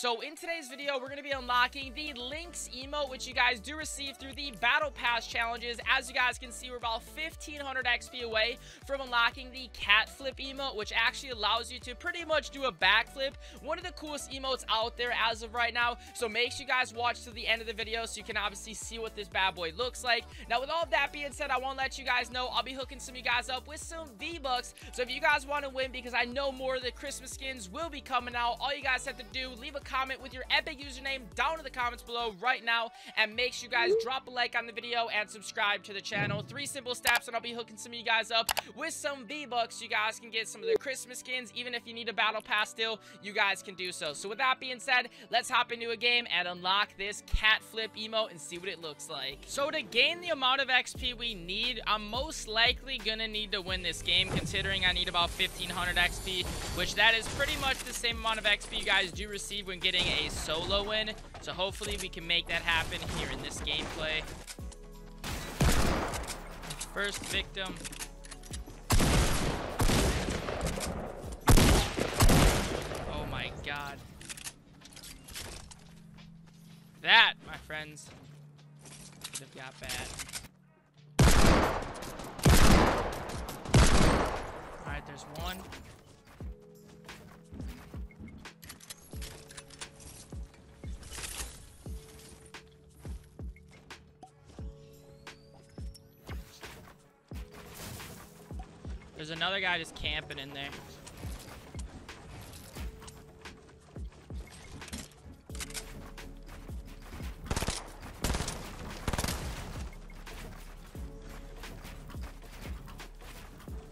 So in today's video, we're going to be unlocking the Lynx emote, which you guys do receive through the Battle Pass challenges. As you guys can see, we're about 1500 XP away from unlocking the Cat Flip emote, which actually allows you to pretty much do a backflip. One of the coolest emotes out there as of right now. So make sure you guys watch to the end of the video so you can obviously see what this bad boy looks like. Now, with all of that being said, I want to let you guys know I'll be hooking some of you guys up with some V-Bucks. So if you guys want to win, because I know more of the Christmas skins will be coming out, all you guys have to do, leave a comment with your epic username down in the comments below right now. And make sure you guys drop a like on the video and subscribe to the channel. Three simple steps and I'll be hooking some of you guys up with some V-Bucks. You guys can get some of the Christmas skins. Even if you need a battle pass still, you guys can do so. So with that being said, let's hop into a game and unlock this cat flip emote and see what it looks like. So to gain the amount of XP we need, I'm most likely gonna need to win this game considering I need about 1500 XP, which that is pretty much the same amount of XP you guys do receive when getting a solo win. So hopefully we can make that happen here in this gameplay. First victim. Oh my god. That, my friends, could have got bad. Alright, there's one. There's another guy just camping in there.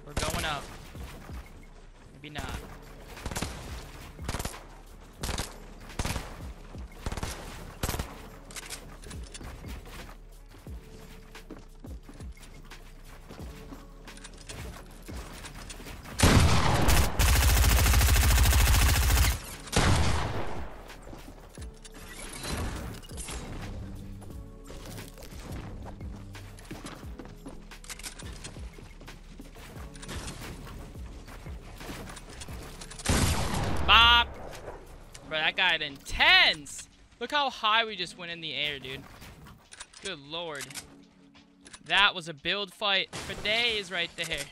We're going up. Maybe not. Intense! Look how high we just went in the air, dude. Good lord. That was a build fight for days right there.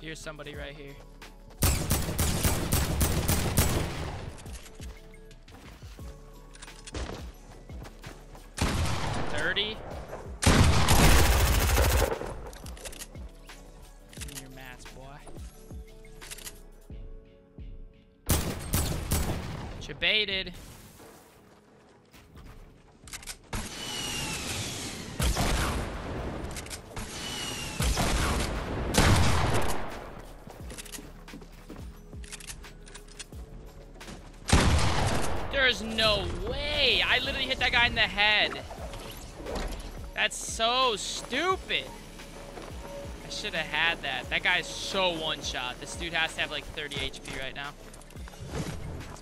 Here's somebody right here. There's no way. I literally hit that guy in the head. That's so stupid. I should have had that. That guy's so one-shot. This dude has to have like 30 HP right now.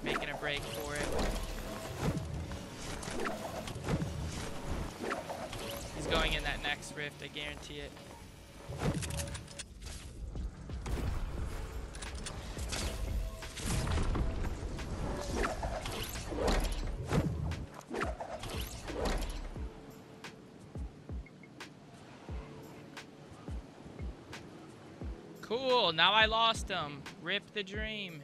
Making a break for it. He's going in that next rift, I guarantee it. Cool, now I lost him. Rip the dream.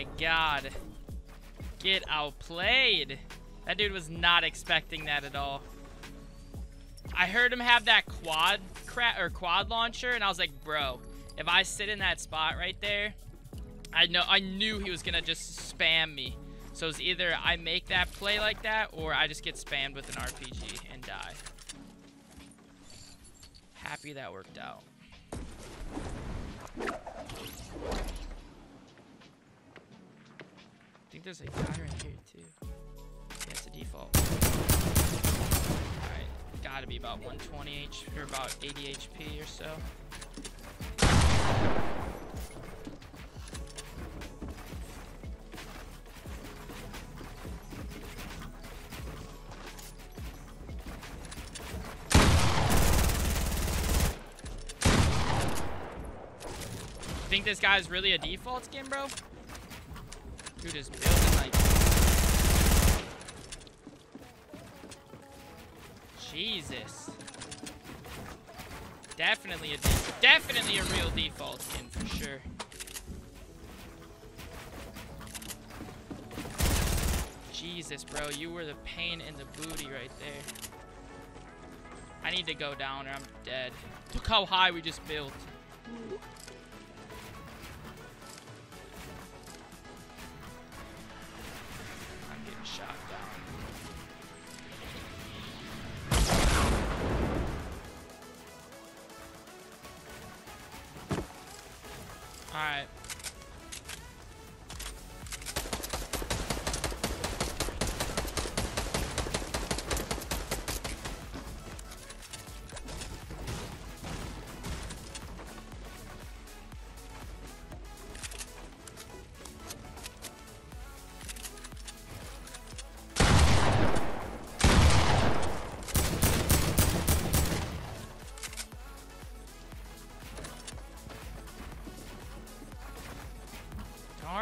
My god. Get outplayed. That dude was not expecting that at all. I heard him have that quad cra or quad launcher, and I was like, bro, if I sit in that spot right there, I know I knew he was gonna just spam me. So it's either I make that play like that, or I just get spammed with an RPG and die. Happy that worked out. Think there's a guy right here too. Yeah, it's a default. Alright, gotta be about 120 HP or about 80 HP or so. Think this guy's really a default skin, bro? Dude is building like... Jesus. Definitely a definitely a real default skin for sure. Jesus, bro, you were the pain in the booty right there. I need to go down or I'm dead. Look how high we just built.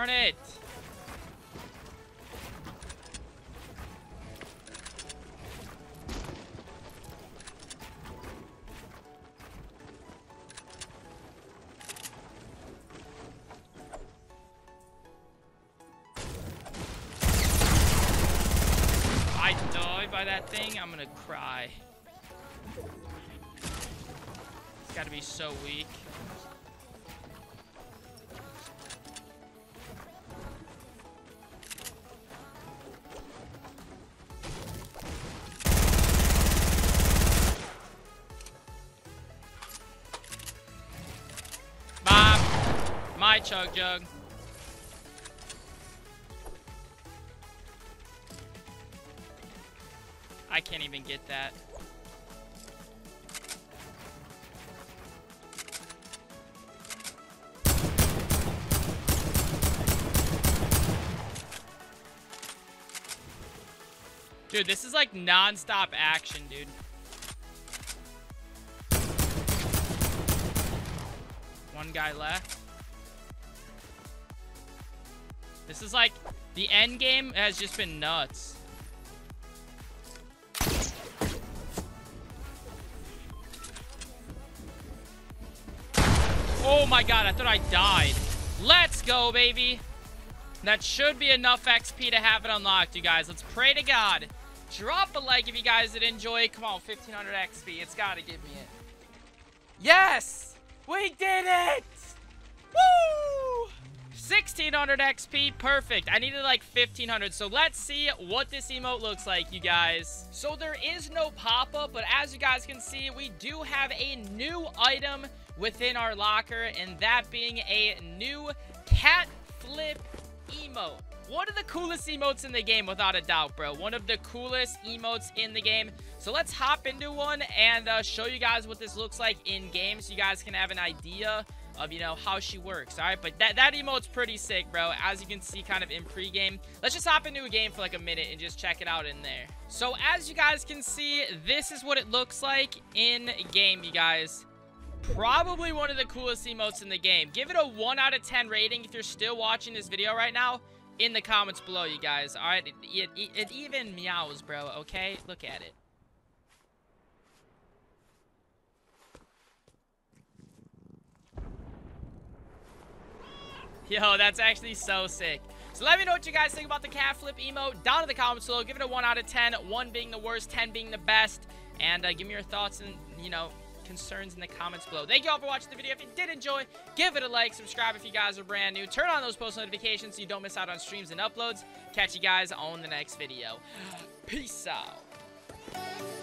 Darn it! I die by that thing, I'm gonna cry. It's gotta be so weak. Chug jug. I can't even get that. Dude, this is like non-stop action, dude. One guy left. This is like, the end game has just been nuts. Oh my god, I thought I died. Let's go, baby. That should be enough XP to have it unlocked, you guys. Let's pray to God. Drop a like if you guys did enjoy. Come on, 1500 XP. It's got to give me it. Yes! We did it! Woo! 1600 XP, perfect. I needed like 1500, so let's see what this emote looks like, you guys. So there is no pop-up, but as you guys can see, we do have a new item within our locker, and that being a new cat flip emote. One of the coolest emotes in the game, without a doubt, bro. One of the coolest emotes in the game. So let's hop into one and uh, show you guys what this looks like in game so you guys can have an idea of, you know, how she works, all right? But that, that emote's pretty sick, bro, as you can see kind of in pregame. Let's just hop into a game for like a minute and just check it out in there. So as you guys can see, this is what it looks like in game, you guys. Probably one of the coolest emotes in the game. Give it a 1 out of 10 rating if you're still watching this video right now in the comments below, you guys. All right, it, it, it even meows, bro, okay? Look at it. Yo, that's actually so sick. So let me know what you guys think about the cat flip emote down in the comments below. Give it a 1 out of 10, 1 being the worst, 10 being the best. And uh, give me your thoughts and, you know, concerns in the comments below. Thank you all for watching the video. If you did enjoy, give it a like, subscribe if you guys are brand new. Turn on those post notifications so you don't miss out on streams and uploads. Catch you guys on the next video. Peace out.